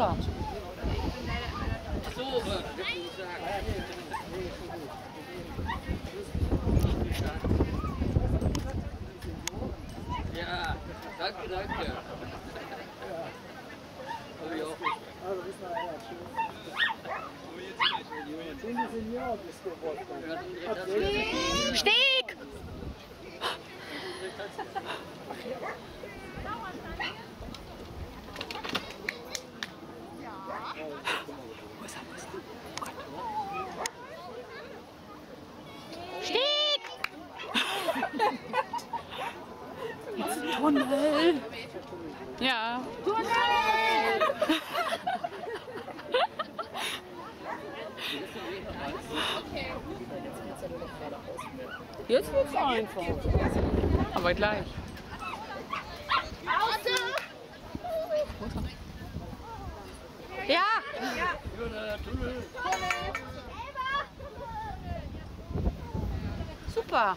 super. Ja, danke, danke. Hab ich auch. Also bis nachher. Tschüss. Sind die Senioren bis geworden? Steg! Tunnel! Ja. Jetzt wird's einfach. Aber gleich. Ja! Super.